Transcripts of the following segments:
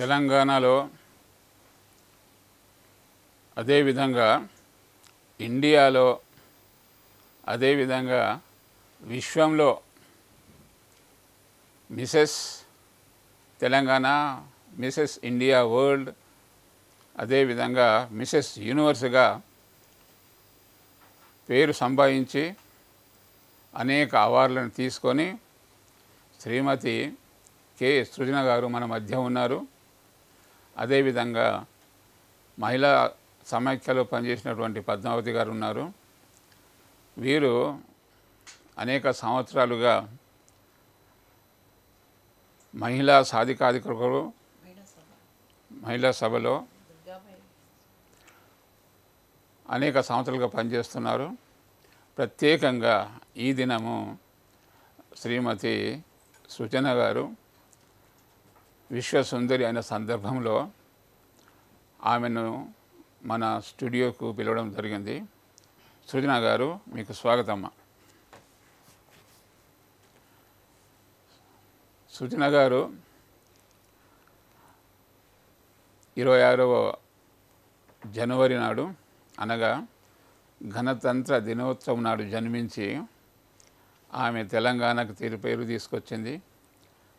తెలంగాణలో అదేవిధంగా ఇండియాలో అదేవిధంగా విశ్వంలో Mrs Telangana Mrs India world అదేవిధంగా మిసెస్ యూనివర్స్గా పేరు సంపాదించి అనేక అవార్డులను తీసుకొని శ్రీమతి కె. సృజన గారు మన మధ్య ఉన్నారు. అదేవిధంగా మహిళా సమాఖ్యలో పనిచేసినటువంటి పద్మావతి గారు ఉన్నారు. వీరు అనేక సంవత్సరాలుగా మహిళా సాధికారికలు మహిళా సభలో అనేక సంవత్సరాలుగా పనిచేస్తున్నారు. ప్రత్యేకంగా ఈ దినము శ్రీమతి సుజన గారు విశ్వసుందరి అయిన సందర్భంలో ఆమెను మన స్టూడియోకు పిలవడం జరిగింది. సృజన గారు మీకు స్వాగతమ్మ. సృజన గారు ఇరవై ఆరవ జనవరి నాడు అనగా గణతంత్ర దినోత్సవం నాడు జన్మించి ఆమె తెలంగాణకు తీరు పేరు తీసుకొచ్చింది.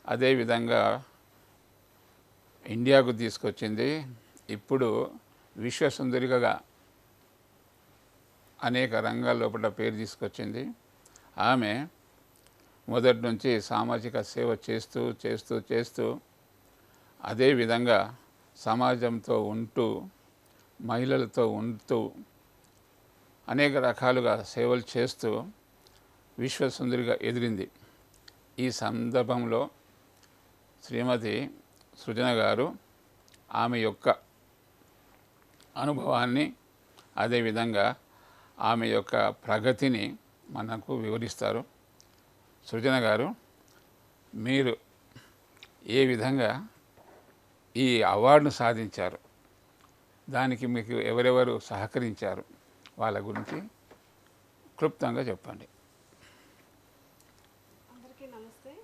అదేవిధంగా ఇండియాకు తీసుకొచ్చింది. ఇప్పుడు విశ్వసుందరిగా అనేక రంగాల లోపల పేరు తీసుకొచ్చింది. ఆమె మొదటి నుంచి సామాజిక సేవ చేస్తూ చేస్తూ చేస్తూ అదేవిధంగా సమాజంతో ఉంటూ మహిళలతో ఉంటూ అనేక రకాలుగా సేవలు చేస్తూ విశ్వసుందరిగా ఎదిరింది. ఈ సందర్భంలో శ్రీమతి సృజన గారు ఆమె యొక్క అనుభవాన్ని అదేవిధంగా ఆమె యొక్క ప్రగతిని మనకు వివరిస్తారు. సృజన గారు మీరు ఏ విధంగా ఈ అవార్డును సాధించారు? దానికి మీకు ఎవరెవరు సహకరించారు? వాళ్ళ గురించి క్లుప్తంగా చెప్పండి. అందరికీ నమస్తే.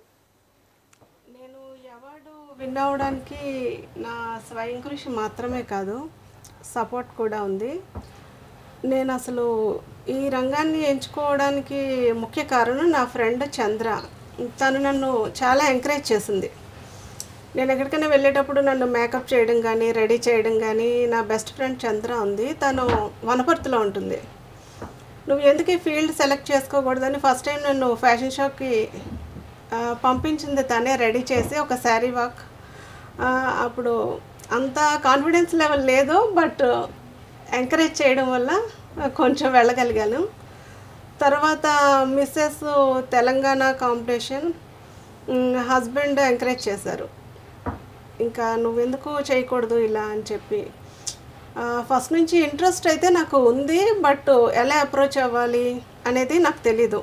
నేను ఈ అవార్డు విన్ అవ్వడానికి నా స్వయం కృషి మాత్రమే కాదు సపోర్ట్ కూడా ఉంది. నేను అసలు ఈ రంగాన్ని ఎంచుకోవడానికి ముఖ్య కారణం నా ఫ్రెండ్ చంద్ర. తను నన్ను చాలా ఎంకరేజ్ చేసింది. నేను ఎక్కడికైనా వెళ్ళేటప్పుడు నన్ను మేకప్ చేయడం కానీ రెడీ చేయడం కానీ నా బెస్ట్ ఫ్రెండ్ చంద్ర ఉంది. తను వనపర్తిలో ఉంటుంది. నువ్వు ఎందుకు ఈ ఫీల్డ్ సెలెక్ట్ చేసుకోకూడదని ఫస్ట్ టైం నన్ను ఫ్యాషన్ షోకి పంపించింది తనే రెడీ చేసి ఒక శారీ వాక్. అప్పుడు అంత కాన్ఫిడెన్స్ లెవెల్ లేదు బట్ ఎంకరేజ్ చేయడం వల్ల కొంచెం వెళ్ళగలిగాను. తర్వాత Mrs Telangana competition husband encourage చేశారు. ఇంకా నువ్వెందుకు చేయకూడదు ఇలా అని చెప్పి. ఫస్ట్ నుంచి ఇంట్రెస్ట్ అయితే నాకు ఉంది బట్ ఎలా అప్రోచ్ అవ్వాలి అనేది నాకు తెలీదు.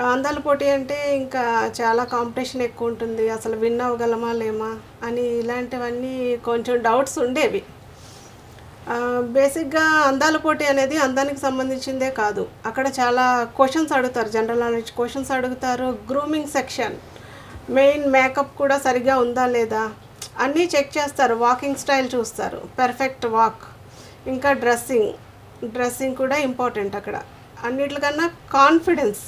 అందాల పోటీ అంటే ఇంకా చాలా కాంపిటీషన్ ఎక్కువ ఉంటుంది. అసలు విన్ అవ్వగలమా లేమా అని ఇలాంటివన్నీ కొంచెం డౌట్స్ ఉండేవి. బేసిక్గా అందాల పోటీ అనేది అందానికి సంబంధించిందే కాదు. అక్కడ చాలా క్వశ్చన్స్ అడుగుతారు జనరల్ నాలెడ్జ్ క్వశ్చన్స్ అడుగుతారు గ్రూమింగ్ సెక్షన్ మెయిన్ మేకప్ కూడా సరిగా ఉందా లేదా అన్నీ చెక్ చేస్తారు. వాకింగ్ స్టైల్ చూస్తారు. పెర్ఫెక్ట్ వాక్ ఇంకా డ్రెస్సింగ్ డ్రెస్సింగ్ కూడా ఇంపార్టెంట్ అక్కడ. అన్నిటికన్నా కాన్ఫిడెన్స్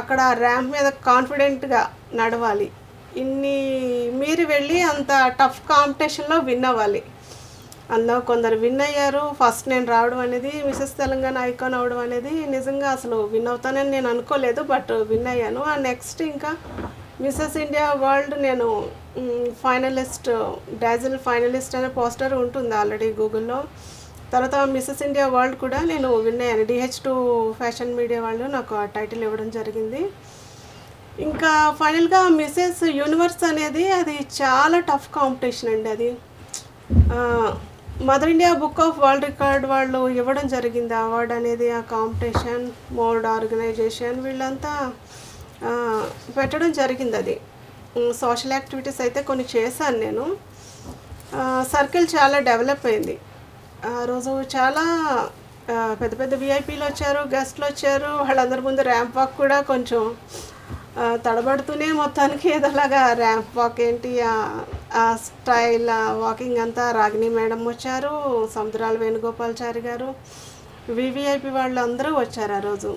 అక్కడ ర్యాంప్ మీద కాన్ఫిడెంట్గా నడవాలి. ఇన్ని మీరు వెళ్ళి అంత టఫ్ కాంపిటీషన్లో విన్ అవ్వాలి. అందులో కొందరు విన్ అయ్యారు. ఫస్ట్ నేను రావడం అనేది మిసెస్ తెలంగాణ ఐకాన్ అవడం అనేది నిజంగా అసలు విన్ అవుతానని నేను అనుకోలేదు బట్ విన్ అయ్యాను. ఆ నెక్స్ట్ ఇంకా మిసెస్ ఇండియా వరల్డ్ నేను ఫైనలిస్ట్ డాజిల్ ఫైనలిస్ట్ అనే పోస్టర్ ఉంటుంది ఆల్రెడీ గూగుల్లో తర్వాత మిస్సెస్ ఇండియా వరల్డ్ కూడా నేను విన్నాను డిహెచ్ టూ ఫ్యాషన్ మీడియా వాళ్ళు నాకు ఆ టైటిల్ ఇవ్వడం జరిగింది. ఇంకా ఫైనల్గా మిసెస్ యూనివర్స్ అనేది అది చాలా టఫ్ కాంపిటీషన్ అండి అది. Mother India book of world record వాళ్ళు ఇవ్వడం జరిగింది అవార్డు అనేది ఆ కాంపిటీషన్ మోల్డ్ ఆర్గనైజేషన్ వీళ్ళంతా పెట్టడం జరిగింది అది. సోషల్ యాక్టివిటీస్ అయితే కొన్ని చేశాను నేను. సర్కిల్ చాలా డెవలప్ అయింది. ఆ రోజు చాలా పెద్ద పెద్ద విఐపీలు వచ్చారు గెస్ట్లు వచ్చారు. వాళ్ళందరి ముందు ర్యాంప్ వాక్ కూడా కొంచెం తడబడుతూనే మొత్తానికి ఏదోలాగా ర్యాంప్ వాక్ ఏంటి ఆ- స్టైల్ వాకింగ్ అంతా రాగిణి మేడం వచ్చారు సముద్రాల వేణుగోపాల్చారి గారు వివిఐపి వాళ్ళు అందరూ వచ్చారు ఆ రోజు.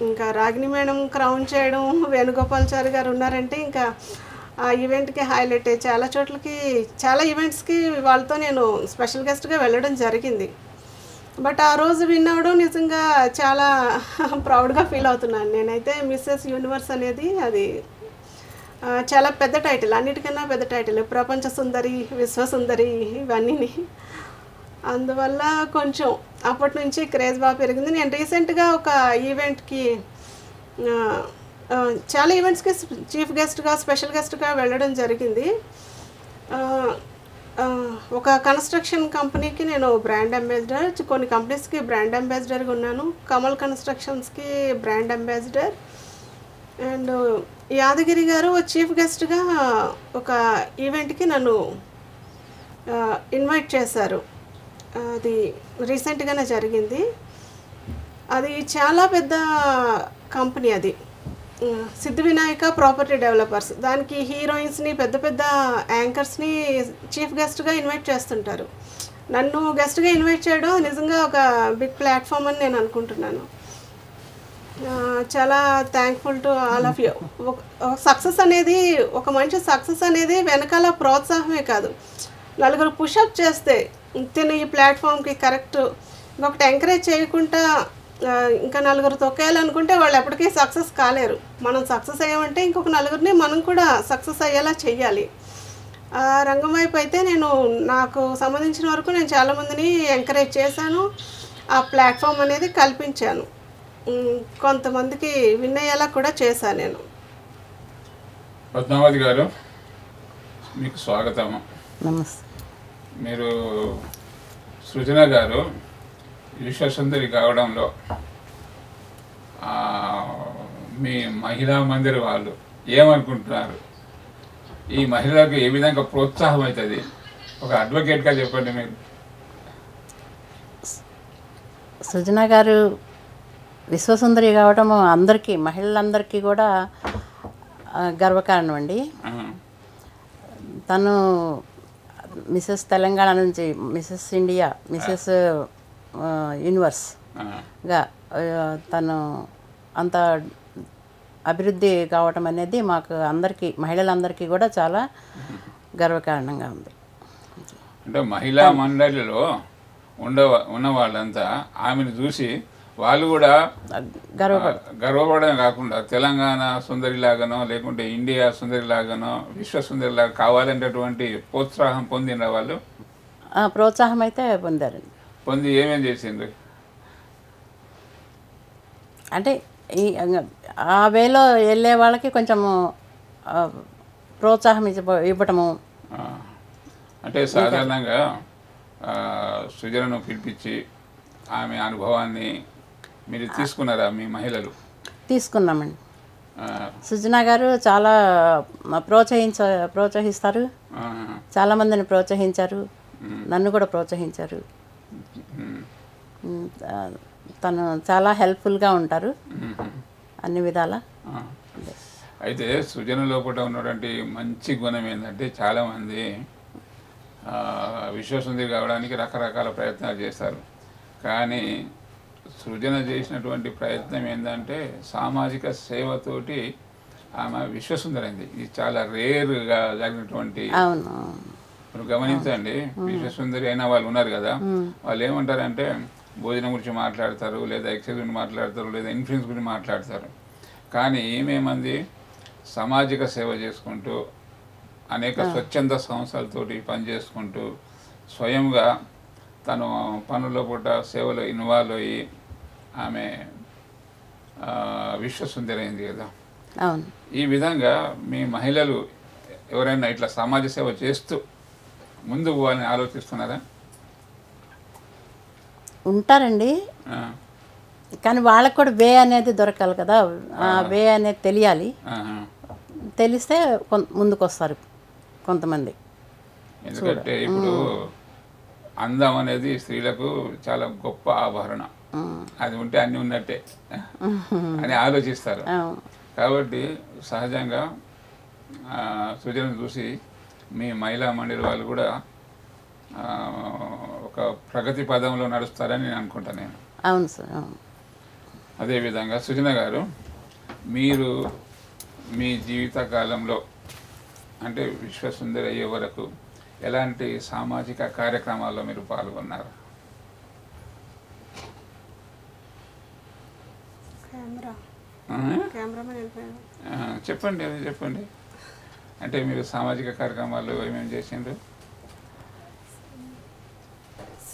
ఇంకా రాగిణి మేడం క్రౌన్ చేయడం వేణుగోపాల్చారి గారు ఉన్నారంటే ఇంకా ఆ ఈవెంట్కి హైలైట్ చాలా చోట్లకి చాలా ఈవెంట్స్కి వాళ్ళతో నేను స్పెషల్ గెస్ట్గా వెళ్ళడం జరిగింది. బట్ ఆ రోజు విన్ అవ్వడం నిజంగా చాలా ప్రౌడ్గా ఫీల్ అవుతున్నాను. నేనైతే మిస్సెస్ యూనివర్స్ అనేది అది చాలా పెద్ద టైటిల్ అన్నిటికన్నా పెద్ద టైటిల్ ప్రపంచ సుందరి విశ్వసుందరి ఇవన్నీ అందువల్ల కొంచెం అప్పటి నుంచి క్రేజ్ బాగా పెరిగింది. నేను రీసెంట్గా ఒక ఈవెంట్కి చాలా ఈవెంట్స్కి చీఫ్ గెస్ట్గా స్పెషల్ గెస్ట్గా వెళ్ళడం జరిగింది. ఒక కన్స్ట్రక్షన్ కంపెనీకి నేను బ్రాండ్ అంబాసిడర్ కొన్ని కంపెనీస్కి బ్రాండ్ అంబాసిడర్గా ఉన్నాను. కమల్ కన్స్ట్రక్షన్స్కి బ్రాండ్ అంబాసిడర్ అండ్ యాదగిరి గారు చీఫ్ గెస్ట్గా ఒక ఈవెంట్కి నన్ను ఇన్వైట్ చేశారు. అది రీసెంట్గానే జరిగింది. అది చాలా పెద్ద కంపెనీ అది. సిద్ధి వినాయక ప్రాపర్టీ డెవలపర్స్ దానికి హీరోయిన్స్ని పెద్ద పెద్ద యాంకర్స్ని చీఫ్ గెస్ట్గా ఇన్వైట్ చేస్తుంటారు. నన్ను గెస్ట్గా ఇన్వైట్ చేయడం నిజంగా ఒక బిగ్ ప్లాట్ఫామ్ అని నేను అనుకుంటున్నాను. చాలా thankful to all of you success అనేది ఒక మంచి సక్సెస్ అనేది వెనకాల ప్రోత్సాహమే కాదు. నలుగురు పుషప్ చేస్తే తిను ఈ ప్లాట్ఫామ్కి కరెక్ట్ ఇంకొకటి ఎంకరేజ్ చేయకుండా ఇంకా నలుగురు తొక్కేయాలనుకుంటే వాళ్ళు ఎప్పటికీ సక్సెస్ కాలేరు. మనం సక్సెస్ అయ్యామంటే ఇంకొక నలుగురిని మనం కూడా సక్సెస్ అయ్యేలా చెయ్యాలి. ఆ రంగం వైపు అయితే నేను నాకు సంబంధించిన వరకు నేను చాలామందిని ఎంకరేజ్ చేశాను. ఆ ప్లాట్ఫామ్ అనేది కల్పించాను. కొంతమందికి విన్ అయ్యేలా కూడా చేశాను నేను. పద్మావతి గారు మీకు స్వాగతము. నమస్తే. మీరు సృజన గారు విశ్వసుందరి కావడంలో మీ మహిళా మందిర్ వాళ్ళు ఏమనుకుంటున్నారు? ఈ మహిళలకు ఏ విధంగా ప్రోత్సాహం అవుతుంది? ఒక అడ్వకేట్గా చెప్పండి మీరు. సృజన గారు విశ్వసుందరి కావడం అందరికీ మహిళలందరికీ కూడా గర్వకారణం అండి. తను మిసెస్ తెలంగాణ నుంచి మిసెస్ ఇండియా మిసెస్ ఆ, యూనివర్స్ ఆ, గా ఆ, తను అంత అభివృద్ధి కావటం అనేది మాకు అందరికీ మహిళలందరికీ కూడా చాలా గర్వకారణంగా ఉంది. అంటే మహిళా మండలిలో ఉండ ఉన్న వాళ్ళంతా ఆమెను చూసి వాళ్ళు కూడా గర్వ ఆ, గర్వపడమే కాకుండా తెలంగాణ సుందరి లాగానో లేకుంటే ఇండియా సుందరి లాగానో విశ్వ సుందరి లాగా కావాలనేటటువంటి ప్రోత్సాహం పొందిన వాళ్ళు? ప్రోత్సాహం అయితే పొందారండి. పొంది ఏమేం చేసిండ్రు? అంటే ఈ ఆ వేలో వెళ్ళే వాళ్ళకి కొంచెము ప్రోత్సాహం ఇవ్వ ఇవ్వటము. అంటే సాధారణంగా సృజనను పిలిపించి ఆమె అనుభవాన్ని మీరు తీసుకున్నారా మీ మహిళలు? తీసుకున్నామండి. సుజనా గారు చాలా ప్రోత్సహించ ప్రోత్సహిస్తారు. ఆ, చాలామందిని ప్రోత్సహించారు. నన్ను కూడా ప్రోత్సహించారు. తను చాలా హెల్ప్ఫుల్గా ఉంటారు. అన్ని విధాల. అయితే సృజన లోపల ఉన్నటువంటి మంచి గుణం ఏంటంటే చాలామంది విశ్వసుందరి కావడానికి రకరకాల ప్రయత్నాలు చేస్తారు. కానీ సృజన చేసినటువంటి ప్రయత్నం ఏంటంటే సామాజిక సేవతోటి ఆమె విశ్వసుందరైంది. ఇది చాలా రేర్గా జరిగినటువంటి గమనించండి విశ్వసుందరి అయిన వాళ్ళు ఉన్నారు కదా. వాళ్ళు ఏమంటారంటే భోజనం గురించి మాట్లాడతారు లేదా ఎక్సైజ్ గురించి మాట్లాడతారు లేదా ఇన్ఫ్లుయెన్స్ గురించి మాట్లాడతారు. కానీ ఏమేమంది సామాజిక సేవ చేసుకుంటూ అనేక స్వచ్ఛంద సంస్థలతోటి పనిచేసుకుంటూ స్వయంగా తను పనుల్లో పూట సేవలో ఇన్వాల్వ్ అయ్యి ఆమె ఆ, విశ్వసుందరి అయింది కదా ఈ విధంగా మీ మహిళలు ఎవరైనా ఇట్లా సమాజ సేవ చేస్తూ ముందుకు పోవాలని ఆలోచిస్తున్నారా? ఉంటారండి. కానీ వాళ్ళకు కూడా వే అనేది దొరకాలి కదా. ఆ వే అనేది తెలియాలి. తెలిస్తే ముందుకు వస్తారు కొంతమంది. ఎందుకంటే ఇప్పుడు అందం అనేది స్త్రీలకు చాలా గొప్ప ఆభరణం. అది ఉంటే అన్ని ఉన్నట్టే. అని ఆలోచిస్తారు. కాబట్టి సహజంగా సుజలను చూసి మీ మహిళా మండలి వాళ్ళు కూడా ఒక ప్రగతి పదంలో నడుస్తారని నేను అనుకుంటాను నేను. అవును సార్ అవును. అదేవిధంగా సుజన గారు మీరు మీ జీవిత కాలంలో అంటే విశ్వసుందరి అయ్యే వరకు ఎలాంటి సామాజిక కార్యక్రమాల్లో మీరు పాల్గొన్నారు? కెమెరా. ఆ? కెమెరామెన్ వెళ్ళిపోయాడు ఆ, చెప్పండి అది చెప్పండి. అంటే మీరు సామాజిక కార్యక్రమాలు ఏమేమి చేసిండ్రు?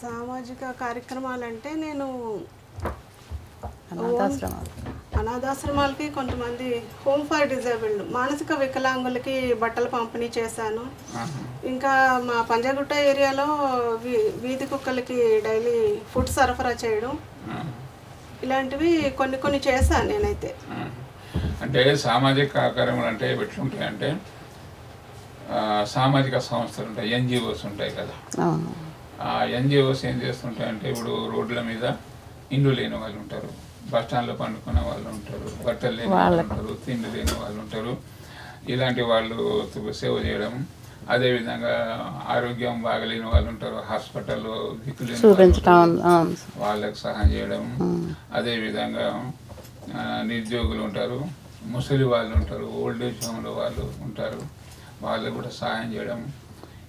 సామాజిక కార్యక్రమాలంటే నేను అనాథాశ్రమాలు. అనాథాశ్రమాలకి కొంతమంది హోమ్ ఫర్ డిజేబుల్డ్. మానసిక వికలాంగులకి బట్టలు పంపిణీ చేశాను. ఇంకా మా పంజాగుట్ట ఏరియాలో వీ- వీధి కుక్కలకి డైలీ ఫుడ్ సరఫరా చేయడం. ఇలాంటివి కొన్ని కొన్ని చేశాను నేనైతే. అంటే సామాజిక కార్యక్రమాలు అంటే ఎట్లుంటాయంటే ఆ, సామాజిక సంస్థలు ఉంటాయి ఎన్జిఓస్ ఉంటాయి కదా. ఎన్జిఓస్ ఏం చేస్తుంటాయంటే ఇప్పుడు రోడ్ల మీద ఇండ్లు లేని వాళ్ళు ఉంటారు. బస్ స్టాండ్లో పండుకున్న వాళ్ళు ఉంటారు. బట్టలు లేని వాళ్ళు ఉంటారు. తిండి లేని వాళ్ళు ఉంటారు. ఇలాంటి వాళ్ళు సేవ చేయడం. అదేవిధంగా ఆరోగ్యం బాగలేని వాళ్ళు ఉంటారు. హాస్పిటల్లో సార్. వాళ్ళకి సహాయం చేయడం. అదేవిధంగా ఆ, నిరుద్యోగులు ఉంటారు. ముసలి వాళ్ళు ఉంటారు. ఓల్డ్ ఏజ్ హోమ్లో వాళ్ళు ఉంటారు. వాళ్ళకు కూడా సహాయం చేయడం.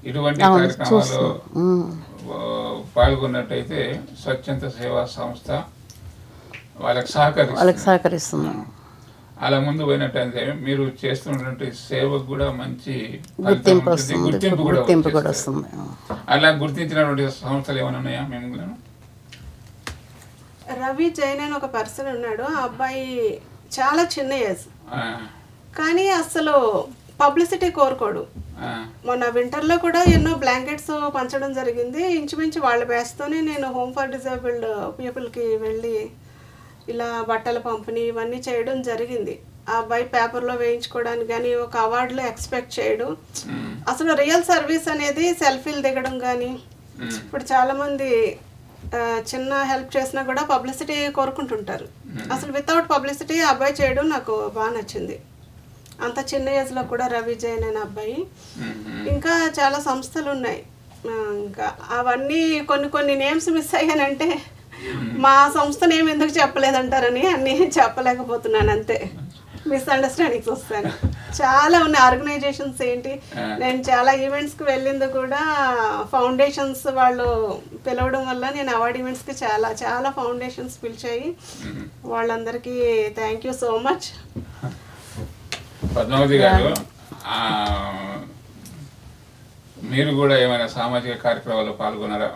ఇటువంటి. ఆ, పాల్గొన్నట్టయితే స్వచ్ఛంద సేవా సంస్థ వాళ్ళకి సహకరిస్తుంది. వాళ్ళకి సహకరిస్తున్నాం అలా ముందు పోయినట్టయితే మీరు చేస్తున్నటువంటి సేవకు కూడా మంచి గుర్తింపు. వస్తుంది. గుర్తింపు కూడా. వస్తుంది. అలా గుర్తించినటువంటి సంస్థలు ఏమైనా ఉన్నాయా? మేము రవి జైన్ అని ఒక పర్సన్ ఉన్నాడు. ఆ అబ్బాయి చాలా చిన్న ఏజ్. కానీ అసలు పబ్లిసిటీ కోరుకోడు. మొన్న వింటర్లో కూడా ఎన్నో బ్లాంకెట్స్ పంచడం జరిగింది. ఇంచుమించు వాళ్ళ బ్యాచ్తోనే నేను హోమ్ ఫర్ డిజేబుల్డ్ పీపుల్కి వెళ్ళి ఇలా బట్టల పంపిణీ ఇవన్నీ చేయడం జరిగింది. ఆ అబ్బాయి పేపర్లో వేయించుకోవడానికి కానీ ఒక అవార్డులో ఎక్స్పెక్ట్ చేయడు. అసలు రియల్ సర్వీస్ అనేది సెల్ఫీలు దిగడం కానీ ఇప్పుడు చాలామంది చిన్న హెల్ప్ చేసినా కూడా పబ్లిసిటీ కోరుకుంటుంటారు. అసలు వితౌట్ పబ్లిసిటీ అబ్బాయి చేయడం నాకు బాగా నచ్చింది. అంత చిన్న ఏజ్లో కూడా రవి జైన్ అనే అబ్బాయి. ఇంకా చాలా సంస్థలు ఉన్నాయి ఇంకా అవన్నీ కొన్ని కొన్ని నేమ్స్ మిస్ అయ్యానంటే మా సంస్థ నేమ్ ఎందుకు చెప్పలేదంటారని అన్నీ చెప్పలేకపోతున్నాను అంతే. మిస్అండర్స్టాండింగ్స్ వస్తాను చాలా ఉన్నాయి. ఆర్గనైజేషన్స్ ఏంటి? నేను చాలా ఈవెంట్స్కి వెళ్ళింది కూడా ఫౌండేషన్స్ వాళ్ళు పిలవడం వల్ల నేను అవార్డ్ ఈవెంట్స్కి చాలా చాలా ఫౌండేషన్స్ పిలిచాయి. వాళ్ళందరికీ thank you so much Padmavathi గారు ఆ, మీరు కూడా ఏమైనా సామాజిక కార్యక్రమాల్లో పాల్గొన్నారా?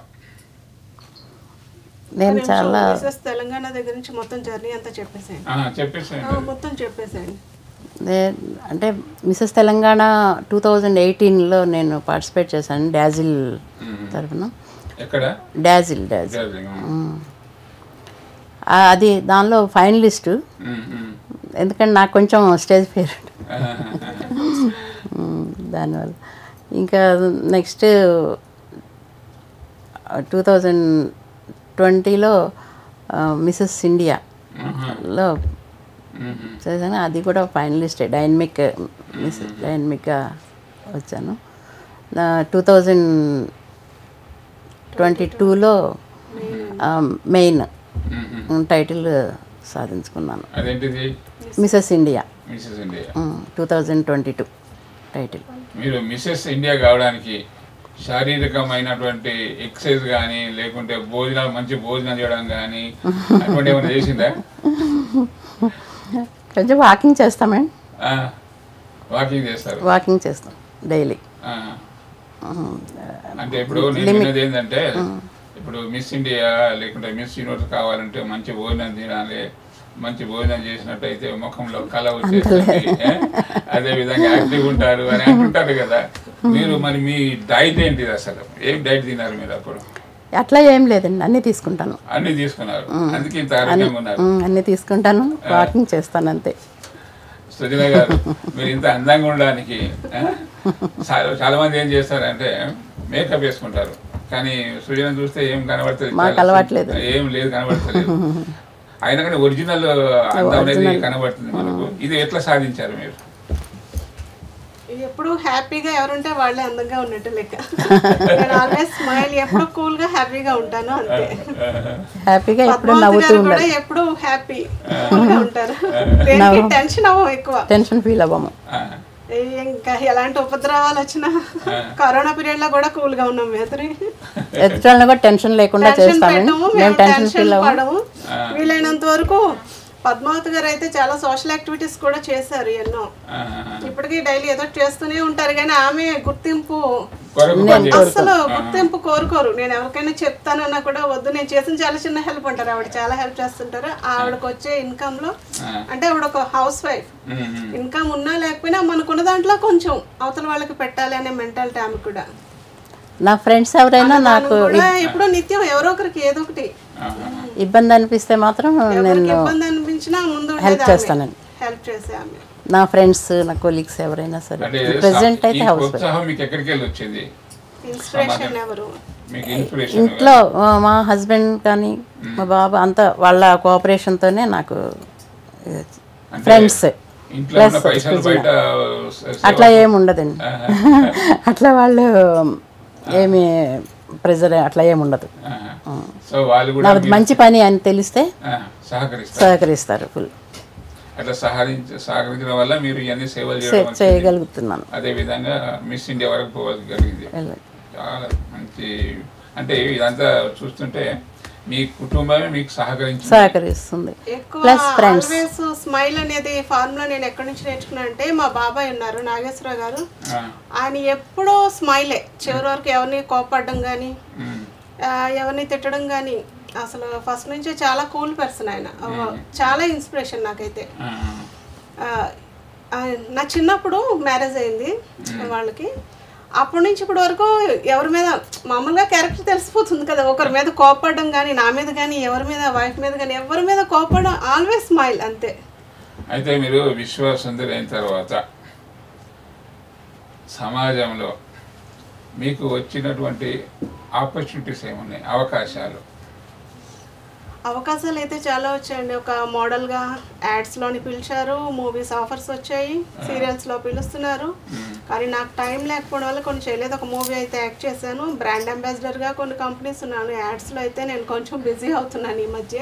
నేను చాలా మిసెస్ తెలంగాణ దగ్గర నుంచి మొత్తం జర్నీ అంతా చెప్పేసాను మొత్తం చెప్పేసాను అంటే మిసెస్ తెలంగాణ టూ థౌజండ్ ఎయిటీన్లో నేను పార్టిసిపేట్ చేశాను డాజిల్ తరఫున. ఎక్కడ? Dazzle Dazzle. అది దానిలో ఫైనలిస్టు. ఎందుకంటే నాకు కొంచెం స్టేజ్ ఆహాహా. దానివల్ల. ఇంకా నెక్స్ట్ టూ థౌజండ్ ట్వంటీలో మిసెస్ ఇండియాలో చేశాను. అది కూడా ఫైనలిస్టే డైనమిక్ మిస్ డైనమిక్గా వచ్చాను. టూ థౌజండ్ ట్వంటీ టూలో మెయిన్. టైటిల్ సాధించుకున్నాను. అదేంటిది? Mrs India Mrs India two thousand twenty two title మీరు మిసెస్ ఇండియా కావడానికి శారీరకమైనటువంటి ఎక్సర్సైజ్ కానీ లేకుంటే భోజనాలు మంచి భోజనం చేయడం కానీ అటువంటి ఏమైనా చేసిందా? కొంచెం వాకింగ్ చేస్తామండి ఆ, వాకింగ్ చేస్తారు. వాకింగ్ చేస్తాం డైలీ ఆ. అంటే ఇప్పుడు నేను ఏంటంటే ఇప్పుడు మిస్ ఇండియా లేకుంటే మిస్ యూనివర్స్ కావాలంటే మంచి భోజనం తినాలి మంచి భోజనం చేసినట్టయితే ముఖంలో కళ వచ్చేస్తుంది ఏ? అదే విధంగా యాక్టివ్ ఉంటారు అని అంటుంటారు కదా. మీరు మరి మీ డైట్ ఏంటిది అసలు? ఏం డైట్ తిన్నారు మీరు అప్పుడు? అట్లా ఏం లేదండి అన్నీ తీసుకుంటాను. అన్ని తీసుకున్నారు. అందుకే ఇంత ఆరోగ్యంగా ఉన్నారు. ఉమ్, అన్నీ తీసుకుంటాను వాకింగ్ చేస్తాను అంతే. సుజన గారు మీరు ఇంత అందంగా ఉండడానికి? చాలా మంది ఏం చేస్తారంటే మేకప్ వేసుకుంటారు. కానీ సుజన చూస్తే ఏం కనబడుతుంది? అలవాట్లేదు. ఏం లేదు కనబడతలేదు. అయినా కానీ ఒరిజినల్ అందం అనేది కనబడుతుంది మనకు. ఇది ఎట్లా సాధించారు మీరు? ఎప్పుడు హ్యాపీగా ఎవరుంటే వాళ్ళే అందంగా ఉన్నట్టు లెక్క. నేను ఆల్వేస్ స్మైల్ ఎప్పుడు కూల్గా హ్యాపీగా ఉంటాను అంతే. హ్యాపీగా ఎప్పుడు నవ్వుతూ కూడా ఎప్పుడు హ్యాపీ ఉంటారు. టెన్షన్ అవ్వం ఎక్కువ. టెన్షన్ ఫీల్ అవ్వము. ఇంకా ఎలాంటి ఉపద్రవాలు వచ్చినా కరోనా పీరియడ్లో కూడా కూల్గా ఉన్నాం మేతరి. ఎదుటాలను కూడా టెన్షన్ లేకుండా టెన్షన్ చేస్తాము మేము టెన్షన్ పడము. వీలైనంత వరకు పద్మావతి గారు అయితే చాలా సోషల్ యాక్టివిటీస్ కూడా చేశారు ఎన్నో. ఇప్పటికీ డైలీ ఏదో చేస్తూనే ఉంటారు కానీ ఆమె గుర్తింపు. అసలు గుర్తింపు కోరుకోరు. నేను ఎవరికైనా చెప్తానన్నా కూడా వద్దు నేను చేసిన చాలా చిన్న హెల్ప్ అంటారు ఆవిడ చాలా హెల్ప్ చేస్తుంటారు. ఆవిడకి వచ్చే ఇన్కమ్లో అంటే ఆవిడ ఒక హౌస్ వైఫ్. ఇన్కమ్ ఉన్నా లేకపోయినా మనకున్న దాంట్లో కొంచెం అవతల వాళ్ళకి పెట్టాలి అనే మెంటాలిటీ ఆమె కూడా. నా ఫ్రెండ్స్ ఎవరైనా నాకు కూడా ఇప్పుడు నిత్యం ఎవరో ఒకరికి ఏదో ఒకటి. ఇబ్బంది అనిపిస్తే మాత్రం నేను ఇబ్బంది అనిపించినా ముందు హెల్ప్ చేస్తానండి. హెల్ప్ చేసే ఆమె నా ఫ్రెండ్స్ నా కొలీగ్స్ ఎవరైనా సరే. ప్రెసెంట్ ఈ అయితే హౌస్ ఇంట్లో మా హస్బెండ్ కానీ మా బాబు అంతా వాళ్ళ కోఆపరేషన్తోనే నాకు ఫ్రెండ్స్ ఇంట్లో ఉన్న పైసలు బయట స- అట్లా ఏమి ఉండదండి అట్లా వాళ్ళు ఏమి ప్రెజర్ అట్లా ఏమి ఉండదు. సో వాళ్ళు కూడా నాది మంచి పని అని తెలిస్తే సహకరిస్తారు. సహకరిస్తారు ఫుల్. అట్లా సహకరించ సహకరించడం వల్ల మీరు ఇవన్నీ సేవలు. చేయగలుగుతున్నాను. అదే విధంగా మిస్ ఇండియా వరకు పోగలిగింది చాలా మంచి అంటే ఇదంతా చూస్తుంటే మీ కుటుంబమే మీకు సహకరించింది. సహకరిస్తుంది. ప్లస్ ఫ్రెండ్స్ స్మైల్ అనేది ఫార్ములా నేను ఎక్కడి నుంచి నేర్చుకున్నా అంటే మా బాబాయ్ ఉన్నారు నాగేశ్వరరావు గారు. ఆ, ఆయన ఎప్పుడూ స్మైలే చివరి వరకు ఎవరిని కోపడడం కానీ ఎవరిని తిట్టడం కానీ అసలు ఫస్ట్ నుంచే చాలా కూల్ పర్సన్ ఆయన. చాలా ఇన్స్పిరేషన్ నాకైతే. నా చిన్నప్పుడు మ్యారేజ్ అయింది వాళ్ళకి. అప్పటి నుంచి ఇప్పటి వరకు ఎవరి మీద మామూలుగా క్యారెక్టర్ తెలిసిపోతుంది కదా ఒకరి మీద కోపడడం కానీ నా మీద కానీ ఎవరి మీద వైఫ్ మీద కానీ ఎవరి మీద కోపడడం ఆల్వేస్ స్మైల్ అంతే. అయితే మీరు విశ్వ అయిన తర్వాత సమాజంలో మీకు వచ్చినటువంటి ఆపర్చునిటీస్ ఏమున్నాయి? అవకాశాలు. అవకాశాలు అయితే చాలా వచ్చాయండి. ఒక మోడల్గా యాడ్స్లోని పిలిచారు మూవీస్ ఆఫర్స్ వచ్చాయి సీరియల్స్లో పిలుస్తున్నారు. కానీ నాకు టైం లేకపోవడం వల్ల కొన్ని చేయలేదు. ఒక మూవీ అయితే యాక్ట్ చేశాను. బ్రాండ్ అంబాసిడర్గా కొన్ని కంపెనీస్ ఉన్నాను. యాడ్స్లో అయితే నేను కొంచెం బిజీ అవుతున్నాను ఈ మధ్య.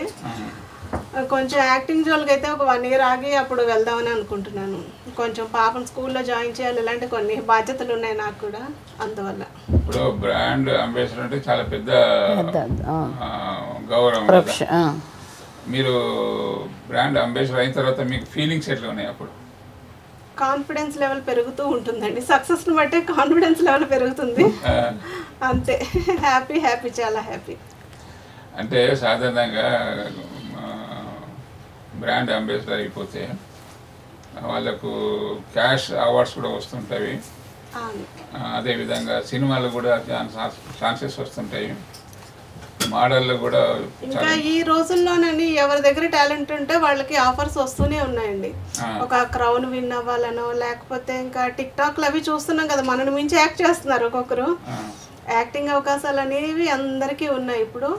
కొంచెం యాక్టింగ్ జోలికి అయితే ఒక వన్ ఇయర్ ఆగి అప్పుడు వెళ్దామని అనుకుంటున్నాను. కొంచెం పాపను స్కూల్లో జాయిన్ చేయాలి ఇలాంటి కొన్ని బాధ్యతలు ఉన్నాయి నాకు కూడా అందువల్ల. ఇప్పుడు బ్రాండ్ అంబేసిడర్ అంటే చాలా పెద్ద గౌరవం. మీరు బ్రాండ్ అంబేసిడర్ అయిన తర్వాత మీకు ఫీలింగ్స్ ఎట్లా ఉన్నాయి అప్పుడు? కాన్ఫిడెన్స్ లెవెల్ పెరుగుతూ ఉంటుందండి. సక్సెస్ని బట్టే కాన్ఫిడెన్స్ లెవెల్ పెరుగుతుంది. అంతే. హ్యాపీ హ్యాపీ చాలా హ్యాపీ. అంటే సాధారణంగా బ్రాండ్ అంబేసిడర్ అయిపోతే వాళ్ళకు క్యాష్ అవార్డ్స్ కూడా వస్తుంటాయి. అదేవిధంగా సినిమాలు కూడా ఛాన్సెస్ వస్తుంటాయి. మోడళ్ళు కూడా ఇంకా ఈ రోజుల్లోనని ఎవరి దగ్గర టాలెంట్ ఉంటే వాళ్ళకి ఆఫర్స్ వస్తూనే ఉన్నాయండి. ఒక క్రౌన్ విన్ అవ్వాలనో లేకపోతే ఇంకా టిక్ టాక్లు అవి చూస్తున్నాం కదా మనని మించి యాక్ట్ చేస్తున్నారు ఒక్కొక్కరు. యాక్టింగ్ అవకాశాలు అనేవి అందరికీ ఉన్నాయి ఇప్పుడు.